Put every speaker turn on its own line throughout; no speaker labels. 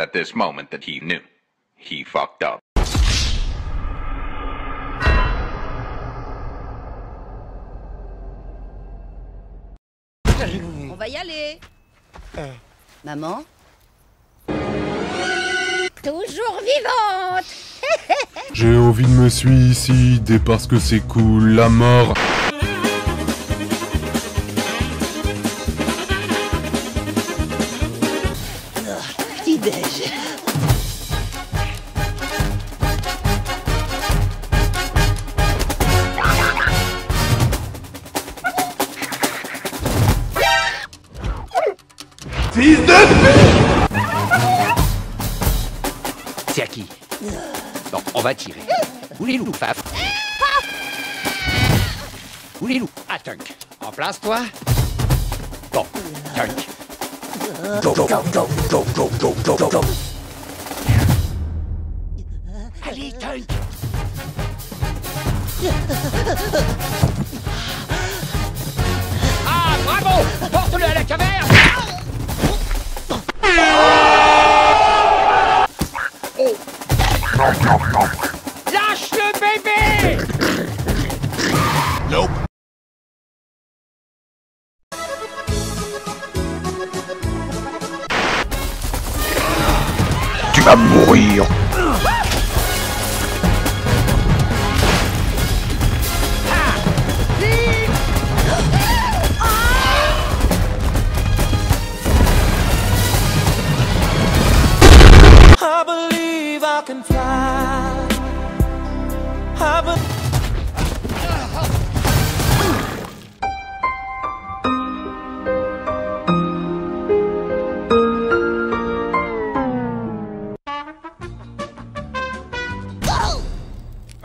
at this moment that he knew. He fucked up.
On va y aller. Maman
Toujours vivante
J'ai envie de me suicider parce que c'est cool la mort.
Petit-déj.
C'est à qui? Bon, on va tirer. Où les loups, Faf? Où les loups Ah, Tunk. En place, toi? Bon, Tunk. Go, go, go, go, go, go, go, go, go, go. Allez, Tunk Ah, bravo Porte-le à la caverne Lâche le bébé
Tu vas mourir.
I believe I can fly. I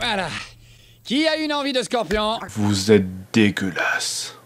Voilà. Qui a une envie de scorpion?
Vous êtes dégueulasse.